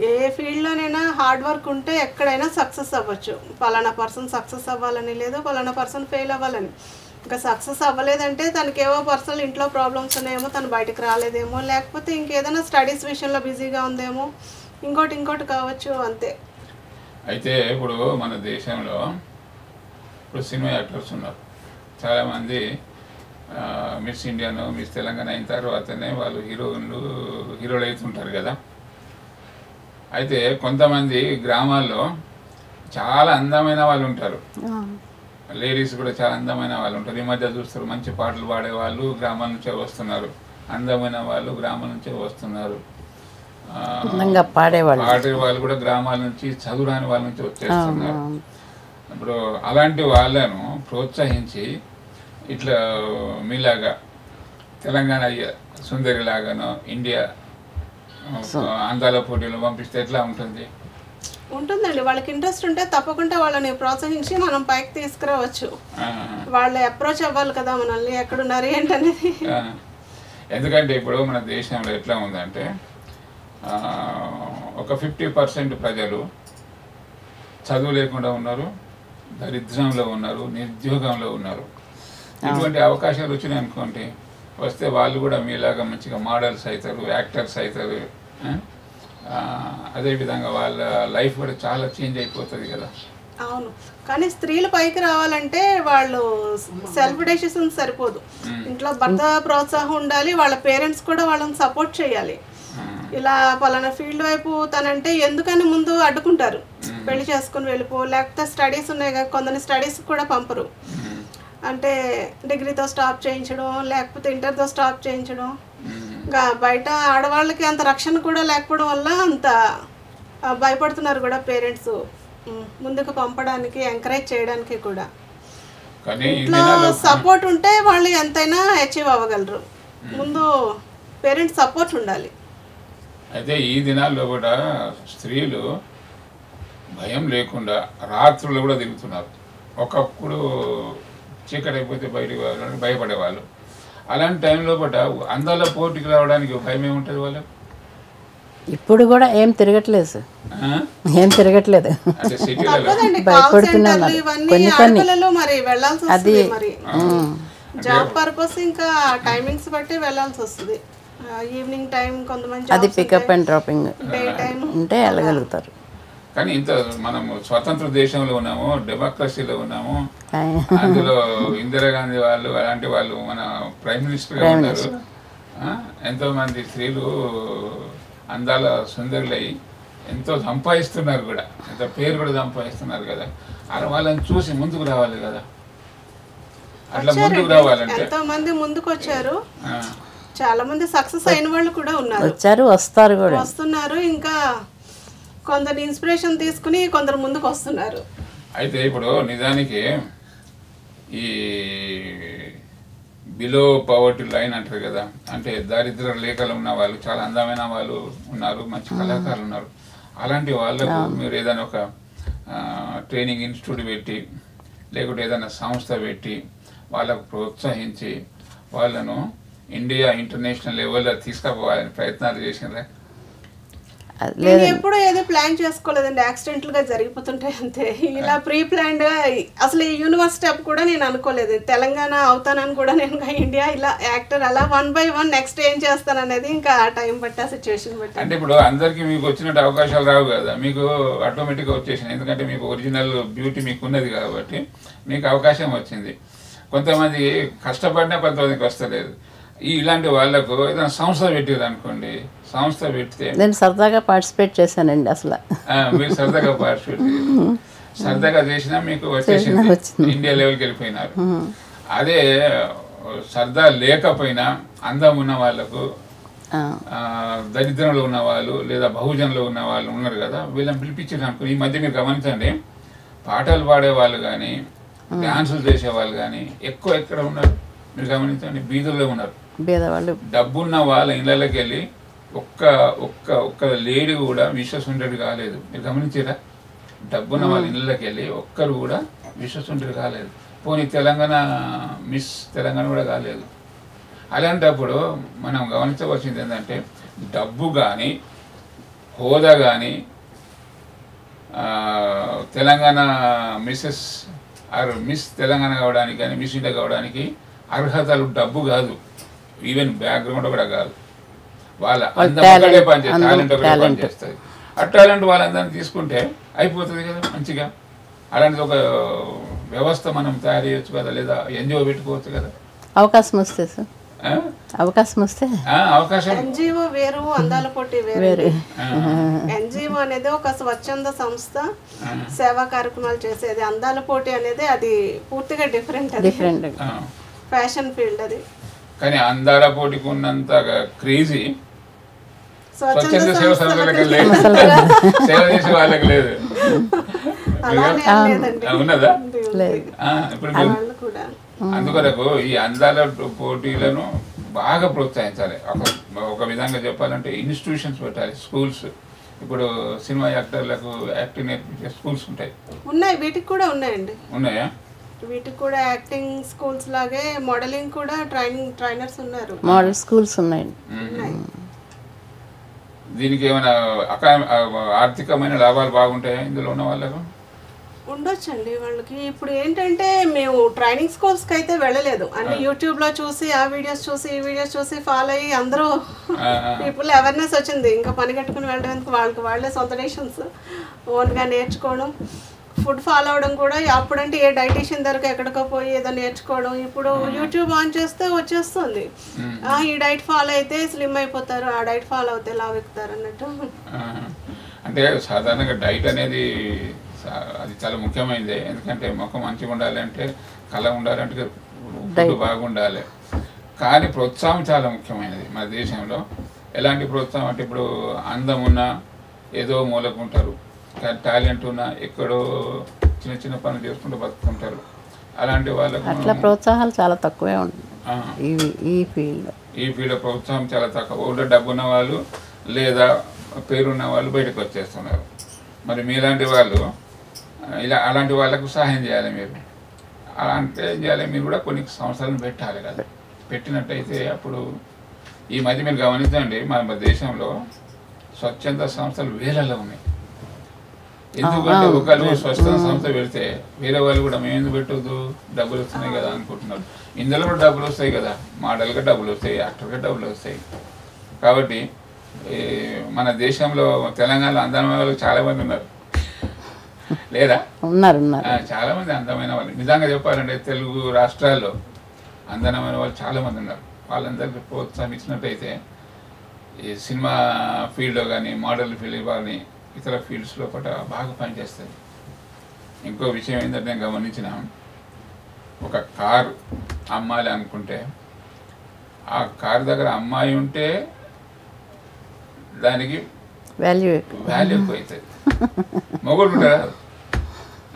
ఏ ఫీల్డ్లోనైనా హార్డ్ వర్క్ ఉంటే ఎక్కడైనా సక్సెస్ అవ్వచ్చు. పలానా పర్సన్ సక్సెస్ అవ్వాలని లేదు పలానా పర్సన్ ఫెయిల్ అవ్వాలని. ఇంకా సక్సెస్ అవ్వలేదంటే తనకేవో పర్సనల్ ఇంట్లో ప్రాబ్లమ్స్ ఉన్నాయేమో తను బయటకు రాలేదేమో లేకపోతే ఇంకేదైనా స్టడీస్ విషయంలో బిజీగా ఉందేమో ఇంకోటి ఇంకోటి కావచ్చు అంతే. అయితే ఇప్పుడు మన దేశంలో ఇప్పుడు సినిమా యాక్టర్స్ ఉన్నారు. చాలామంది మిస్ ఇండియాను మిస్ తెలంగాణ అయిన తర్వాతనే వాళ్ళు హీరోయిన్లు హీరోలు అవుతుంటారు కదా. అయితే కొంతమంది గ్రామాల్లో చాలా అందమైన వాళ్ళు ఉంటారు. లేడీస్ కూడా చాలా అందమైన వాళ్ళు ఉంటారు. ఈ మధ్య చూస్తారు మంచి పాటలు పాడే వాళ్ళు గ్రామాల నుంచే వస్తున్నారు. అందమైన వాళ్ళు గ్రామాల నుంచే వస్తున్నారు. పాడేవాళ్ళు పాడే వాళ్ళు. కూడా గ్రామాల నుంచి చదువురాని వాళ్ళ నుంచి వచ్చేస్తున్నారు. ఇప్పుడు అలాంటి వాళ్ళను ప్రోత్సహించి ఇట్లా మీలాగా తెలంగాణ అయ్య- సుందరి లాగానో ఇండియా అందాల పోటీలు పంపిస్తే ఎట్లా ఉంటుంది? ఉంటుందండి. వాళ్ళకి ఇంట్రెస్ట్ ఉంటే తప్పకుండా వాళ్ళని ప్రోత్సహించి మనం పైకి తీసుకురావచ్చు. వాళ్ళు అప్రోచ్ అవ్వాలి కదా మనల్ని ఎక్కడున్నారు ఏంటనేది. ఎందుకంటే ఇప్పుడు మన దేశంలో ఎట్లా ఉందంటే ఆ, ఒక ఫిఫ్టీ పర్సెంట్ ప్రజలు చదువు లేకుండా ఉన్నారు దరిద్రంలో ఉన్నారు నిరుద్యోగంలో ఉన్నారు. ఇటువంటి అవకాశాలు వచ్చినాయి అనుకోండి వస్తే వాళ్ళు కూడా మీలాగా మంచిగా మోడల్స్ అవుతారు యాక్టర్స్ అవుతారు అదేవిధంగా వాళ్ళ లైఫ్ కూడా చాలా చేంజ్ అయిపోతుంది కదా. అవును. కానీ స్త్రీలు పైకి రావాలంటే వాళ్ళు సెల్ఫ్ డెసిషన్ సరిపోదు. ఇంట్లో భర్త ప్రోత్సాహం ఉండాలి వాళ్ళ పేరెంట్స్ కూడా వాళ్ళని సపోర్ట్ చేయాలి. ఇలా పలానా ఫీల్డ్ వైపు తనంటే ఎందుకని ముందు అడ్డుకుంటారు. పెళ్ళి చేసుకుని వెళ్ళిపో లేకపోతే స్టడీస్ ఉన్నాయి కదా కొందరు స్టడీస్ కూడా పంపరు. అంటే డిగ్రీతో స్టాప్ చేయించడం లేకపోతే ఇంటర్తో స్టాప్ చేయించడం. ఇంకా బయట ఆడవాళ్ళకి అంత రక్షణ కూడా లేకపోవడం వల్ల అంత భయపడుతున్నారు కూడా పేరెంట్స్. ముందుకు పంపడానికి ఎంకరేజ్ చేయడానికి కూడా. ఇంట్లో సపోర్ట్ ఉంటే వాళ్ళు ఎంతైనా అచీవ్ అవ్వగలరు. ముందు పేరెంట్స్ సపోర్ట్ ఉండాలి. అయితే ఈ దినాల్లో కూడా స్త్రీలు భయం లేకుండా రాత్రులు కూడా తిరుగుతున్నారు. ఒకప్పుడు చీకటి అయిపోతే బయటికి వెళ్ళడానికి భయపడేవాళ్ళు. అలాంటి టైంలో కూడా అందాల పోటీకి రావడానికి భయం ఏముంటుంది వాళ్ళకు? ఇప్పుడు కూడా ఏం తిరగట్లేదు సార్. ఆ? ఏం తిరగట్లేదు. అంటే కొన్ని కొన్ని. వస్తుంది మరి. జాబ్ పర్పస్ ఇంకా టైమింగ్స్ బట్టి వెళ్ళాల్సి వస్తుంది. ఈవినింగ్ టైం కొంతమంది అది pickup and dropping day time ఉంటే వెళ్ళగలుగుతారు. కానీ ఇంత మనము స్వతంత్ర దేశంలో ఉన్నాము డెమోక్రసీలో ఉన్నాము. అందులో ఇందిరాగాంధీ వాళ్ళు అలాంటి వాళ్ళు మన ప్రైమ్ మినిస్టర్ ఉన్నారు. ఆ, ఎంతో మంది స్త్రీలు అందాల సుందరులై ఎంతో సంపాదిస్తున్నారు కూడా. ఎంత పేరు కూడా సంపాదిస్తున్నారు కదా. అలా వాళ్ళని చూసి ముందుకు రావాలి కదా. అట్లా ముందుకు రావాలంటే. ఎంతో మంది ముందుకు వచ్చారు. చాలా మంది సక్సెస్ అయిన వాళ్ళు కూడా ఉన్నారు. వచ్చారు వస్తారు కూడా. వస్తున్నారు ఇంకా కొందరు ఇన్స్పిరేషన్ తీసుకుని కొందరు ముందుకు వస్తున్నారు. అయితే ఇప్పుడు నిజానికి ఈ బిలో పవర్టీ లైన్ అంటారు కదా అంటే దారిద్ర లేఖలు ఉన్న వాళ్ళు చాలా అందమైన వాళ్ళు ఉన్నారు మంచి కళాకారులు ఉన్నారు. అలాంటి వాళ్ళకు మీరు ఏదైనా ఒక ట్రైనింగ్ ఇన్స్టిట్యూట్ పెట్టి లేకుంటే ఏదైనా సంస్థ పెట్టి వాళ్ళకు ప్రోత్సహించి వాళ్ళను ఇండియా ఇంటర్నేషనల్ లెవెల్లో తీసుకుపోవాలని ప్రయత్నాలు చేసినారా నేను ఎప్పుడు ఏదో ప్లాన్ చేసుకోలేదండి. యాక్సిడెంటల్గా జరిగిపోతుంటాయి అంతే. ఇలా ప్రీ ప్లాన్డ్గా అసలు ఈ యూనివర్స్ స్టెప్ కూడా నేను అనుకోలేదు. తెలంగాణ అవుతానని కూడా నేను ఇండియా ఇలా యాక్టర్ అలా వన్ బై వన్ నెక్స్ట్ ఏం చేస్తాననేది ఇంకా ఆ టైం బట్టి ఆ సిచ్యువేషన్ బట్టి. అంటే ఇప్పుడు అందరికీ మీకు వచ్చినట్టు అవకాశాలు రావు కదా. మీకు ఆటోమేటిక్గా వచ్చేసింది ఎందుకంటే మీకు ఒరిజినల్ బ్యూటీ మీకు ఉన్నది కాబట్టి మీకు అవకాశం వచ్చింది. కొంతమంది కష్టపడినా కొంతమందికి వస్తలేదు. ఈ ఇలాంటి వాళ్ళకు ఏదైనా సంస్థ పెట్టారు అనుకోండి సంస్థ పెడితే. నేను సరదాగా పార్టిసిపేట్ చేశానండి అసలు. మీరు సరదాగా పార్టిసిపేట్. సరదాగా చేసినా మీకు వచ్చేసింది. ఇండియా లెవెల్కి వెళ్ళిపోయినారు. అదే సరదా లేకపోయినా అందం ఉన్న వాళ్ళకు దరిద్రంలో ఉన్న వాళ్ళు లేదా బహుజనులు ఉన్న వాళ్ళు ఉన్నారు కదా వీళ్ళని పిలిపించారు అనుకో ఈ మధ్య మీరు గమనించండి పాటలు పాడే వాళ్ళు కానీ డాన్సులు చేసే వాళ్ళు కానీ ఎక్కువ ఎక్కడ ఉన్నారు? మీరు గమనించండి బీదుల్లో ఉన్నారు. డబ్బున్న వాళ్ళ ఇళ్ళకి వెళ్ళి ఒక్క ఒక్క ఒక్క లేడీ కూడా విశ్వసుండడు కాలేదు. మీరు గమనించారా? డబ్బున్న వాళ్ళ ఇళ్ళకి వెళ్ళి ఒక్కరు కూడా విశ్వసుండడు కాలేదు. పోనీ తెలంగాణ మిస్ తెలంగాణ కూడా కాలేదు. అలాంటప్పుడు మనం గమనించవలసింది ఏంటంటే డబ్బు కానీ హోదా కానీ Telangana Mrs or miss Telangana కావడానికి కానీ మిస్ ఇండియా కావడానికి అర్హతలు డబ్బు కాదు. ఈవెన్ బ్యాక్గ్రౌండ్ కూడా కాదు. వాళ్ళ టాలెంట్ ఆ టాలెంట్ వాళ్ళందరినీ తీసుకుంటే అయిపోతుంది కదా మంచిగా. అలాంటిది ఒక వ్యవస్థ మనం తయారు చేయొచ్చు కదా లేదా ఎన్జిఓ పెట్టుకోవచ్చు కదా. అవకాశం వస్తే సార్. ఆ? అవకాశం వస్తే. ఆ, అవకాశం ఎన్జిఓ వేరు అందాల పోటీ వేరు. ఎన్జిఓ అనేది ఒక స్వచ్ఛంద సంస్థ సేవా కార్యక్రమాలు చేసేది. అందాల పోటీ అనేది అది పూర్తిగా డిఫరెంట్ అది. డిఫరెంట్. ఫ్యాషన్ ఫీల్డ్ అది. కానీ అందాల పోటీకి ఉన్నంత క్రేజీ స్వచ్ఛంద సేవ సంస్థలకు లేదు సేవ చేసే వాళ్ళకి లేదు. ఉన్నదా? ఇప్పుడు అందుకొరకు ఈ అందాల పోటీలను బాగా ప్రోత్సహించాలి. ఒక ఒక విధంగా చెప్పాలంటే ఇన్స్టిట్యూషన్స్ పెట్టాలి స్కూల్స్ ఇప్పుడు సినిమా యాక్టర్లకు యాక్టింగ్ నేర్పించే స్కూల్స్ ఉంటాయి. ఉన్నాయి వీటికి కూడా ఉన్నాయండి. ఉన్నాయా? వీటికి కూడా యాక్టింగ్ స్కూల్స్ లాగే మోడలింగ్ కూడా ట్రైనింగ్ ట్రైనర్స్ ఉన్నారు. మోడల్ స్కూల్స్ ఉన్నాయండి. ఉన్నాయి. దీనికి ఏమైనా అకా- ఆర్థికమైన లాభాలు బాగుంటాయా ఇందులో ఉన్న వాళ్ళకు? ఉండొచ్చండి వాళ్ళకి. ఇప్పుడు ఏంటంటే మేము ట్రైనింగ్ స్కూల్స్కి అయితే వెళ్ళలేదు అంటే యూట్యూబ్లో చూసి ఆ వీడియోస్ చూసి ఈ వీడియోస్ చూసి ఫాలో అయ్యి అందరూ. పీపుల్ అవేర్నెస్ వచ్చింది. ఇంకా పని కట్టుకుని వెళ్ళడానికి వాళ్ళకి వాళ్ళే సొంత డెసిషన్స్ ఓన్గా నేర్చుకోవడం. ఫుడ్ ఫాలో అవడం కూడా అప్పుడంటే ఏ డైటీషియన్ దగ్గరకు ఎక్కడికో పోయి ఏదో నేర్చుకోవడం ఇప్పుడు యూట్యూబ్ ఆన్ చేస్తే వచ్చేస్తుంది. ఆ, ఈ డైట్ ఫాలో అయితే స్లిమ్ అయిపోతారు ఆ డైట్ ఫాలో అవుతే లావు ఎక్కుతారు అన్నట్టు. అంటే సాధారణంగా డైట్ అనేది అది చాలా ముఖ్యమైనది. ఎందుకంటే ముఖం మంచిగా ఉండాలంటే కళ ఉండాలంటే ఫుడ్ బాగుండాలి. కానీ ప్రోత్సాహం చాలా ముఖ్యమైనది మన దేశంలో. ఎలాంటి ప్రోత్సాహం అంటే ఇప్పుడు అందం ఉన్న ఏదో మూలకుంటారు. టాలెంట్ ఉన్న ఎక్కడో చిన్న చిన్న పనులు చేసుకుంటూ బతుకుంటారు. అలాంటి వాళ్ళకు అట్లా ప్రోత్సాహాలు చాలా తక్కువే ఉంటుంది ఆ, ఈ ఫీల్డ్లో ఈ ఫీల్డ్ ప్రోత్సాహం చాలా తక్కువ. ఒకటి డబ్బు ఉన్న వాళ్ళు లేదా పేరున్న వాళ్ళు బయటకు వచ్చేస్తున్నారు. మరి మీలాంటి వాళ్ళు ఇలా అలాంటి వాళ్ళకు సహాయం చేయాలి మీరు. అలా అంటే ఏం చేయాలి? మీరు కూడా కొన్ని సంవత్సరాలను పెట్టాలి కదా. పెట్టినట్టయితే అప్పుడు ఈ మధ్య మీరు గమనించండి మన దేశంలో స్వచ్ఛంద సంస్థలు వేలలో ఉన్నాయి. ఎందుకంటే ఒకళ్ళు స్వచ్ఛంద సంస్థ పెడితే వేరే వాళ్ళు కూడా మేము ఎందుకు పెట్టొద్దు? డబ్బులు వస్తున్నాయి కదా అనుకుంటున్నారు. ఇందులో కూడా డబ్బులు వస్తాయి కదా. మోడల్గా డబ్బులు వస్తాయి యాక్టర్గా డబ్బులు వస్తాయి. కాబట్టి మన దేశంలో తెలంగాణలో అందమైన వాళ్ళు చాలా మంది ఉన్నారు. లేదా? ఉన్నారు చాలా మంది అందమైన వాళ్ళు. నిజంగా చెప్పాలంటే తెలుగు రాష్ట్రాల్లో అందమైన వాళ్ళు చాలా మంది ఉన్నారు. వాళ్ళందరికీ ప్రోత్సాహం ఇచ్చినట్టయితే ఈ సినిమా ఫీల్డ్లో కానీ మోడల్ ఫీల్డ్ కానీ ఇతర ఫీల్డ్స్ లోపల బాగా పనిచేస్తుంది. ఇంకో విషయం ఏంటంటే నేను గమనించిన ఒక కారు అమ్మాలి అనుకుంటే ఆ కారు దగ్గర అమ్మాయి ఉంటే దానికి వాల్యూ వాల్యూ ఎక్కువ అవుతుంది. మొగుడు ఉంటారా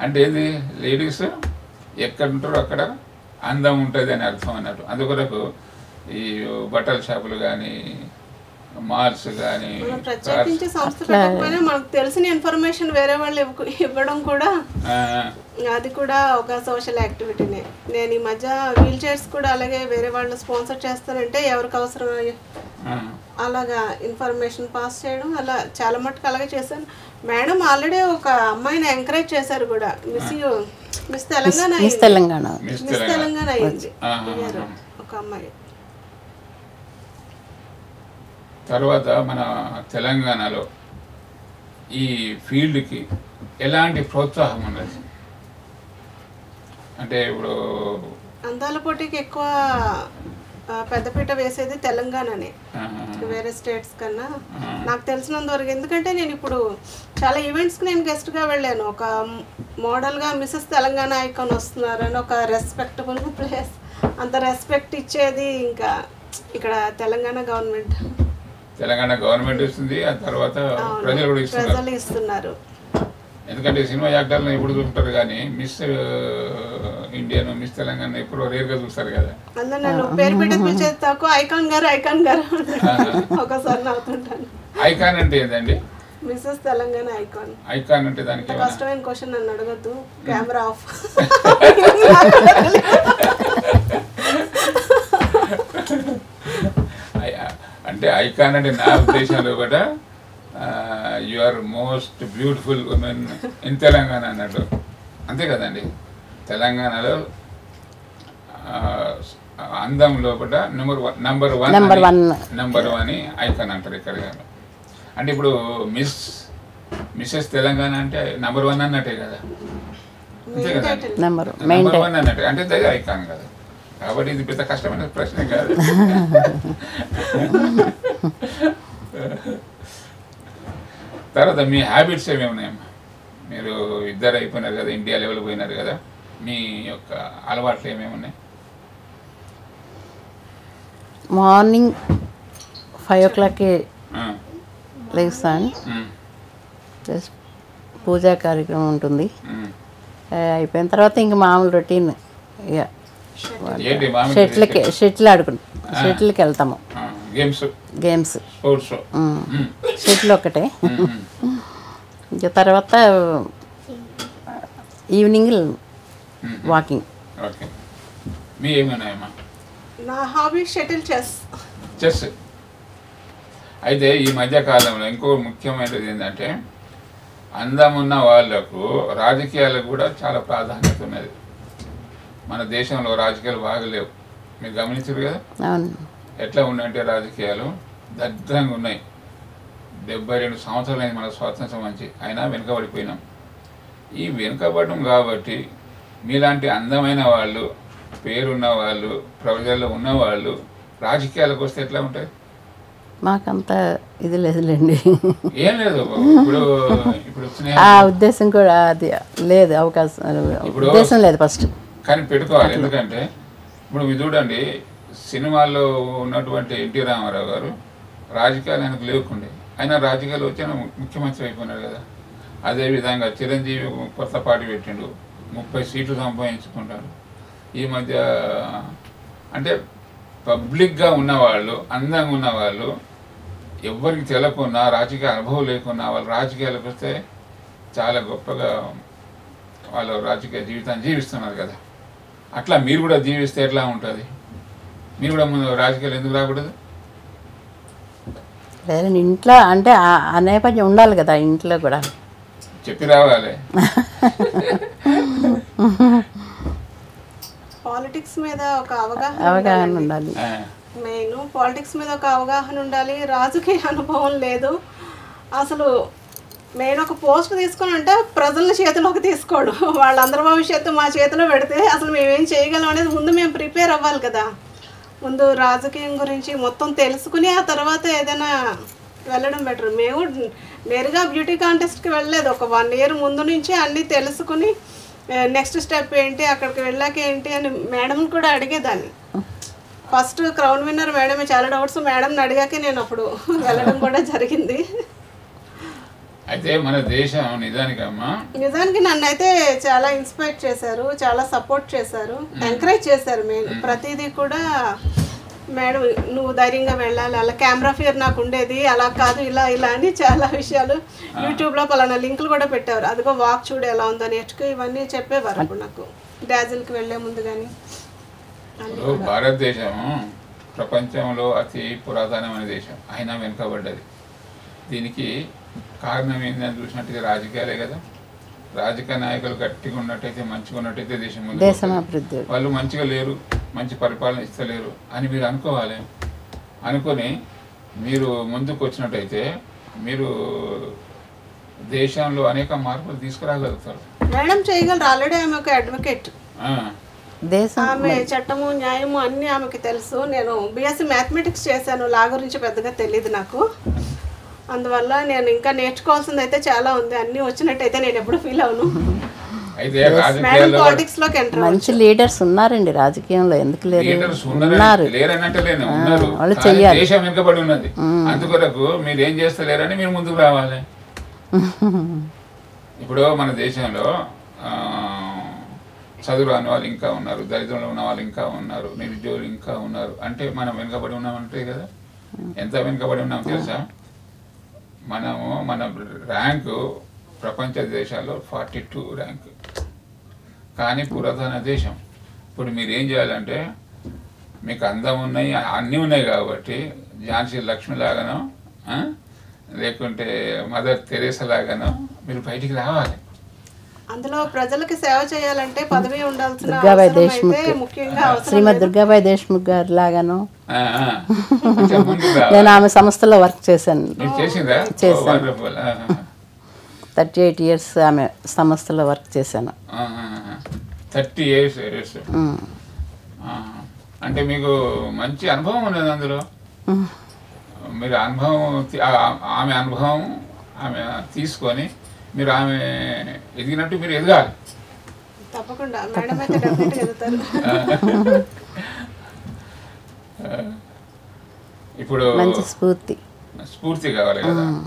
అంటే ఏంది? లేడీస్ ఎక్కడ ఉంటారో అక్కడ అందం ఉంటుంది అని అర్థం అన్నట్టు. అందుకొరకు ఈ బట్టల షాపులు కానీ మాల్స్ కానీ మనం ప్రత్యేకించి సంస్థ మనకు తెలిసిన ఇన్ఫర్మేషన్ వేరే వాళ్ళు ఇవ్వకు- ఇవ్వడం కూడా అది కూడా ఒక సోషల్ యాక్టివిటీనే. నేను ఈ మధ్య వీల్ చైర్స్ కూడా అలాగే వేరే వాళ్ళు స్పాన్సర్ చేస్తారంటే ఎవరికి అవసరం? అలాగా ఇన్ఫర్మేషన్ పాస్ చేయడం అలా చాలా మటుకు అలాగే చేశాను. మేడం ఆల్రెడీ ఒక అమ్మాయిని ఎంకరేజ్ చేశారు కూడా. Miss you miss Telangana miss. Telangana. Miss miss Telangana అయింది ఒక అమ్మాయి. తర్వాత మన తెలంగాణలో ఈ ఫీల్డ్కి ఎలాంటి ప్రోత్సాహం ఉన్నది? అంటే ఇప్పుడు అందాల పోటీకి ఎక్కువ పెద్దపీట వేసేది తెలంగాణనే. వేరే స్టేట్స్ కన్నా. నాకు తెలిసినంత వరకు. ఎందుకంటే నేను ఇప్పుడు చాలా ఈవెంట్స్కి నేను గెస్ట్గా వెళ్ళాను. ఒక మోడల్గా మిసెస్ తెలంగాణ ఐకాన్ వస్తున్నారని ఒక రెస్పెక్టబుల్ ప్లేస్. అంత రెస్పెక్ట్ ఇచ్చేది ఇంకా ఇక్కడ తెలంగాణ గవర్నమెంట్. తెలంగాణ గవర్నమెంట్ ఇస్తుంది ఆ తర్వాత ప్రజలు కూడా ఇస్తున్నారు. ఇస్తున్నారు. ఎందుకంటే సినిమా యాక్టర్లను ఎప్పుడు చూస్తుంటారు కానీ మిస్ ఇండియన్ మిస్ తెలంగాణ ఎప్పుడు రేర్గా చూస్తారు కదా. పేరు పెట్టి తక్కువ ఐకాన్ గారు ఐకాన్ గారు. ఒకసారి ఐకాన్ అంటే ఏంటండి మిసెస్ తెలంగాణ ఐకాన్. ఐకాన్ అంటే దానికి కష్టమైన క్వశ్చన్ నన్ను అడగద్దు కెమెరా ఆఫ్. అంటే ఐకాన్ అంటే నా ఉద్దేశంలో కూడా you are most beautiful women in Telangana అన్నట్టు. అంతే కదండి. తెలంగాణలో అందం లోపల number one number one Number one. Number one అని ఐకాన్ అంటారు ఇక్కడ. అంటే ఇప్పుడు మిస్ మిస్సెస్ తెలంగాణ అంటే నెంబర్ వన్ అన్నట్టే కదా. అంతే కదా? నెంబర్ మెయిన్ నెంబర్ వన్ అన్నట్టు. అంటే అది ఐకాన్ కదా. కాబట్టి ఇది పెద్ద కష్టమైన ప్రశ్న కాదు. తర్వాత మీ హ్యాబిట్స్ ఏమేమి ఉన్నాయమ్మా? మీరు ఇద్దరు అయిపోయినారు కదా ఇండియా లెవెల్ పోయినారు కదా మీ యొక్క అలవాట్లు ఏమేమి ఉన్నాయి? మార్నింగ్ ఫైవ్ ఓ క్లాక్కి లేస్తాను. ప్లస్ పూజా కార్యక్రమం ఉంటుంది. అయిపోయిన తర్వాత ఇంక మామూలు రొటీన్ ఇక షటిల్కి షటిల్? ఆడుకుంటాం షటిల్కి వెళ్తాము. గేమ్స్? గేమ్స్. స్పోర్ట్స్? షటిల్ ఒకటే. ఇంకా తర్వాత ఈవినింగ్ వాకింగ్. నా హాబీ షటిల్ చెస్. చెస్. అయితే ఈ మధ్య కాలంలో ఇంకో ముఖ్యమైనది ఏంటంటే అందం ఉన్న వాళ్ళకు రాజకీయాలకు కూడా చాలా ప్రాధాన్యత ఉన్నది. మన దేశంలో రాజకీయాలు బాగలేవు మీరు గమనించారు కదా? ఎట్లా ఉన్నాయంటే రాజకీయాలు? దరిద్రంగా ఉన్నాయి. డెబ్బై రెండు సంవత్సరాలు అయింది మన స్వాతంత్రం మంచి అయినా వెనుకబడిపోయినాం. ఈ వెనుకబడడం కాబట్టి మీలాంటి అందమైన వాళ్ళు పేరున్న వాళ్ళు ప్రజల్లో ఉన్నవాళ్ళు రాజకీయాలకు వస్తే ఎట్లా ఉంటాయి? మాకంత ఇది లేదులేండి. ఏం లేదు ఇప్పుడు ఇప్పుడు ఆ ఉద్దేశం కూడా అది లేదు. అవకాశం ఉద్దేశం లేదు ఫస్ట్. కానీ పెట్టుకోవాలి. ఎందుకంటే ఇప్పుడు మీరు చూడండి సినిమాల్లో ఉన్నటువంటి ఎన్టీ రామారావు గారు రాజకీయాలు ఆయనకు లేకుండే. ఆయన రాజకీయాలు వచ్చి ముఖ్యమంత్రి అయిపోయినాడు కదా. అదేవిధంగా చిరంజీవి కొత్త పార్టీ పెట్టిండు. ముప్పై సీట్లు సంపాదించుకుంటాడు. ఈ మధ్య అంటే పబ్లిక్గా ఉన్నవాళ్ళు అందంగా ఉన్నవాళ్ళు ఎవ్వరికి తెలియకున్నా రాజకీయ అనుభవం లేకున్నా వాళ్ళు రాజకీయాలకు వస్తే చాలా గొప్పగా వాళ్ళు రాజకీయ జీవితాన్ని జీవిస్తున్నారు కదా. అట్లా మీరు కూడా జీవిస్తే ఎట్లా ఉంటుంది? మీరు కూడా ముందు రాజకీయాలు ఎందుకు రాకూడదు? లేదండి ఇంట్లో అంటే ఆ- నేపథ్యం ఉండాలి కదా ఇంట్లో కూడా. చెప్పి రావాలి. పాలిటిక్స్ మీద ఒక అవగాహన అవగాహన ఉండాలి. మెయిన్ పాలిటిక్స్ మీద ఒక అవగాహన ఉండాలి. రాజకీయ అనుభవం లేదు. అసలు నేను ఒక పోస్ట్ తీసుకుని అంటే ప్రజల చేతిలోకి తీసుకోడు. వాళ్ళందరి భవిష్యత్తు మా చేతిలో పెడితే అసలు మేమేం చేయగలం అనేది ముందు మేము ప్రిపేర్ అవ్వాలి కదా. ముందు రాజకీయం గురించి మొత్తం తెలుసుకుని ఆ తర్వాత ఏదైనా వెళ్ళడం బెటర్. మేము నేరుగా బ్యూటీ కాంటెస్ట్కి వెళ్ళలేదు. ఒక వన్ ఇయర్ ముందు నుంచి అన్నీ తెలుసుకుని నెక్స్ట్ స్టెప్ ఏంటి అక్కడికి వెళ్ళాక ఏంటి అని మేడం కూడా అడిగేదాన్ని. ఫస్ట్ క్రౌన్ విన్నర్ మేడమే. చాలా డౌట్స్ మేడంని అడిగాకే నేను అప్పుడు వెళ్ళడం కూడా జరిగింది. అయితే మన దేశం నిజానికమ్మా. నిజానికి నన్ను అయితే చాలా ఇన్స్పైర్ చేశారు చాలా సపోర్ట్ చేశారు ఎంకరేజ్ చేశారు మెయిన్. ప్రతిదీ కూడా మేడం నువ్వు ధైర్యంగా వెళ్ళాలి అలా కెమెరా ఫియర్ నాకు ఉండేది అలా కాదు ఇలా ఇలా అని చాలా విషయాలు యూట్యూబ్లో పలానా లింకులు కూడా పెట్టారు అదిగో వాక్ చూడు ఎలా ఉందో నేర్చుకో ఇవన్నీ చెప్పేవారు అప్పుడు నాకు. డాజిల్కి వెళ్ళే ముందు కానీ భారతదేశం ప్రపంచంలో అతి పురాతనమైన దేశం. అయినా వెనుకబడ్డది. దీనికి కారణం ఏంటని చూసినట్టయితే రాజకీయాలే కదా. రాజకీయ నాయకులు గట్టిగా ఉన్నట్టయితే మంచిగా ఉన్నట్టయితే దేశం. అభివృద్ధి. వాళ్ళు మంచిగా లేరు మంచి పరిపాలన ఇస్తలేరు అని మీరు అనుకోవాలి. అనుకొని మీరు ముందుకు వచ్చినట్టయితే మీరు దేశంలో అనేక మార్పులు తీసుకురాగలుగుతారు. మేడం చేయగలరు. ఆల్రెడీ ఆమె ఒక అడ్వకేట్ ఆ, దేశం ఆమె చట్టము న్యాయము అన్నీ ఆమెకి తెలుసు. నేను బీఎస్సీ మ్యాథమెటిక్స్ చేశాను. లా గురించి పెద్దగా తెలియదు నాకు. అందువల్ల నేను ఇంకా నేర్చుకోవాల్సింది అయితే చాలా ఉంది. అన్నీ వచ్చినట్టయితే నేను ఎప్పుడు ఫీల్ అవును మంచి లీడర్స్ ఉన్నారండి రాజకీయంలో. ఎందుకు లేరు? లీడర్స్ ఉన్నారు. వాళ్ళు కానీ దేశం వెనుకబడి ఉన్నది. అందుకొరకు మీరు ఏం చేస్తలేరని మీరు ముందుకు రావాలి. ఇప్పుడు మన దేశంలో చదువు రాని వాళ్ళు ఇంకా ఉన్నారు. దరిద్రంలో ఉన్న వాళ్ళు ఇంకా ఉన్నారు. నిరుద్యోగులు ఇంకా ఉన్నారు. అంటే మనం వెనుకబడి ఉన్నామంటే కదా? ఎంత వెనుకబడి ఉన్నాం తెలుసా? మనము మన ర్యాంకు ప్రపంచ దేశాల్లో ఫార్టీ టూ ర్యాంక్. కానీ పురాతన దేశం. ఇప్పుడు మీరు ఏం చేయాలంటే మీకు అందం ఉన్నాయి అన్నీ ఉన్నాయి కాబట్టి ఝాన్సీ లక్ష్మి లాగానో? లేకుంటే మదర్ తెరేసా లాగానో మీరు బయటికి రావాలి. అందులో ప్రజలకి సేవ చేయాలంటే పదవి ఉండాల్సిన ముఖ్యంగా శ్రీమతి దుర్గాబాయి దేశ్ముఖ్ గారు లాగాను నేను ఆమె సంస్థలో వర్క్ చేశాను. మీరు చేసిందా? చేశాను. థర్టీ ఎయిట్ ఇయర్స్ ఆమె సంస్థలో వర్క్ చేశాను. Thirty years. అంటే మీకు మంచి అనుభవం ఉన్నది అందులో? మీరు అనుభవం ఆమె అనుభవం ఆమె తీసుకొని మీరు ఆమె ఎదిగినట్టు మీరు ఎదగాలి. తప్పకుండా. మేడం అయితే ఇప్పుడు మంచి స్ఫూర్తి. స్ఫూర్తి కావాలి కదా.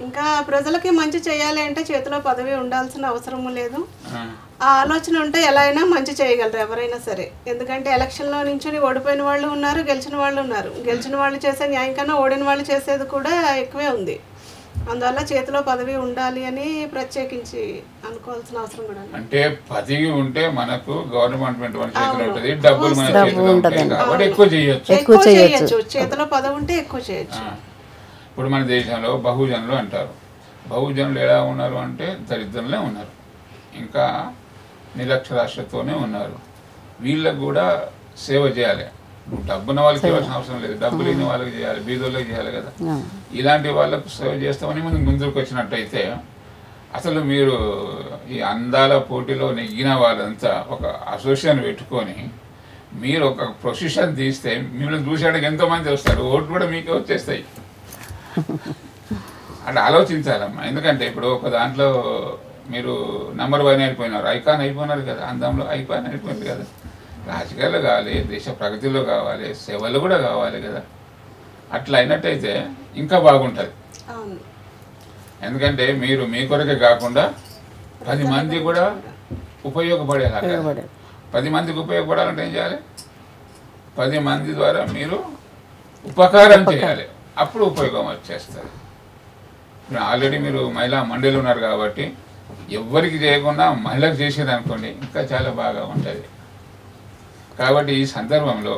ఇంకా ప్రజలకి మంచి చేయాలి అంటే చేతిలో పదవి ఉండాల్సిన అవసరము లేదు. ఆ, ఆలోచన ఉంటే ఎలా అయినా మంచి చేయగలరు ఎవరైనా సరే. ఎందుకంటే ఎలక్షన్లో నుంచి ఓడిపోయిన వాళ్ళు ఉన్నారు గెలిచిన వాళ్ళు ఉన్నారు. గెలిచిన వాళ్ళు చేసే న్యాయం కన్నా ఓడిన వాళ్ళు చేసేది కూడా ఎక్కువే ఉంది. అందువల్ల చేతిలో పదవి ఉండాలి అని ప్రత్యేకించి అనుకోవాల్సిన అవసరం కూడా. అంటే పదివి ఉంటే మనకు గవర్నమెంట్ మన చేతిలో ఉంటుంది డబ్బులు మన చేతిలో ఉంటాయి కాబట్టి ఎక్కువ చేయొచ్చు. ఎక్కువ చేయొచ్చు. చేతిలో పదవి ఉంటే ఎక్కువ చేయొచ్చు. ఇప్పుడు మన దేశంలో బహుజనులు అంటారు. బహుజనులు ఎలా ఉన్నారు అంటే దరిద్రంలో ఉన్నారు. ఇంకా నిరక్షరాస్యతతోనే ఉన్నారు. వీళ్ళకు కూడా సేవ చేయాలి. డబ్బున్న వాళ్ళకి చేయాల్సిన అవసరం లేదు. డబ్బు లేని వాళ్ళకి చేయాలి బీదోళ్ళకి చేయాలి కదా. ఇలాంటి వాళ్ళకు సేవ చేస్తామని ముందు ముందుకు వచ్చినట్టయితే అసలు మీరు ఈ అందాల పోటీలో నెగ్గిన వాళ్ళంతా ఒక అసోసియేషన్ పెట్టుకొని మీరు ఒక ప్రొసిషన్ తీస్తే మిమ్మల్ని చూసేయడానికి ఎంతో మంది వస్తారు. ఓట్లు కూడా మీకే వచ్చేస్తాయి. అంటే ఆలోచించాలమ్మా. ఎందుకంటే ఇప్పుడు ఒక దాంట్లో మీరు నంబర్ వన్ అయిపోయినారు. ఐకాన్ అయిపోయినారు కదా. అందంలో ఐకాన్ అయిపోయింది కదా. రాజకీయాలు కావాలి దేశ ప్రగతిలో కావాలి సేవలు కూడా కావాలి కదా. అట్లా అయినట్టయితే ఇంకా బాగుంటుంది. అవును. ఎందుకంటే మీరు మీ కొరకే కాకుండా పది మంది కూడా ఉపయోగపడేలా కదా. ఉపయోగపడేది. పది మందికి ఉపయోగపడాలంటే ఏం చేయాలి? పది మంది ద్వారా మీరు ఉపకారం చేయాలి. అప్పుడు ఉపయోగం వచ్చేస్తుంది. ఇప్పుడు ఆల్రెడీ మీరు మహిళా మండలి ఉన్నారు కాబట్టి ఎవ్వరికి చేయకుండా మహిళకు చేసేది అనుకోండి ఇంకా చాలా బాగా ఉంటుంది. కాబట్టి ఈ సందర్భంలో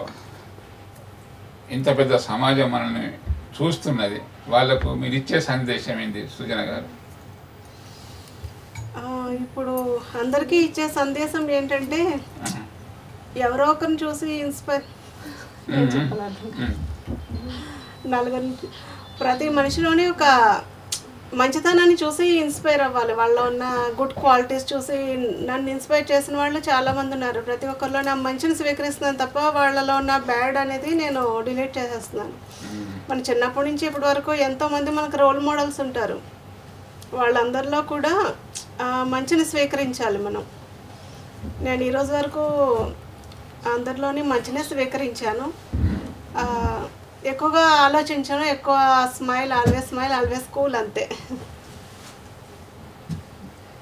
ఇంత పెద్ద సమాజం మనల్ని చూస్తున్నది వాళ్ళకు మీరు ఇచ్చే సందేశం ఏంటి సుజన గారు ఇప్పుడు అందరికీ ఇచ్చే సందేశం ఏంటంటే. ఎవరో ఒకరిని చూసి ఇన్స్పైర్. నలుగురిని ప్రతి మనిషిలోని ఒక మంచితనాన్ని చూసి ఇన్స్పైర్ అవ్వాలి. వాళ్ళలో ఉన్న గుడ్ క్వాలిటీస్ చూసి నన్ను ఇన్స్పైర్ చేసిన వాళ్ళు చాలా మంది ఉన్నారు. ప్రతి ఒక్కరిలో నా మంచిని స్వీకరిస్తున్నాను తప్ప వాళ్ళలో ఉన్న బ్యాడ్ అనేది నేను డిలీట్ చేసేస్తున్నాను. మన చిన్నప్పటి నుంచి ఇప్పటి వరకు ఎంతో మంది మనకు రోల్ మోడల్స్ ఉంటారు. వాళ్ళందరిలో కూడా మంచిని స్వీకరించాలి మనం. నేను ఈరోజు వరకు అందరిలోని మంచినే స్వీకరించాను. ఎక్కువగా ఆలోచించాను ఎక్కువ smile always smile always cool అంతే.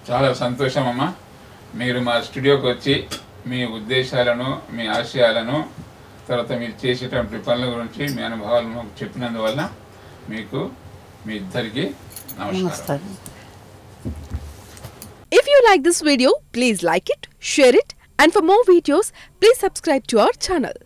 చాలా సంతోషం అమ్మా. మీరు మా స్టూడియోకి వచ్చి మీ ఉద్దేశాలను మీ ఆశయాలను తర్వాత మీరు చేసేటువంటి పనుల గురించి మీ అనుభవాలను మాకు చెప్పినందువల్ల మీకు మీ ఇద్దరికి నమస్కారం. If you like this video, please like it, share it, and for more videos, please subscribe to our channel.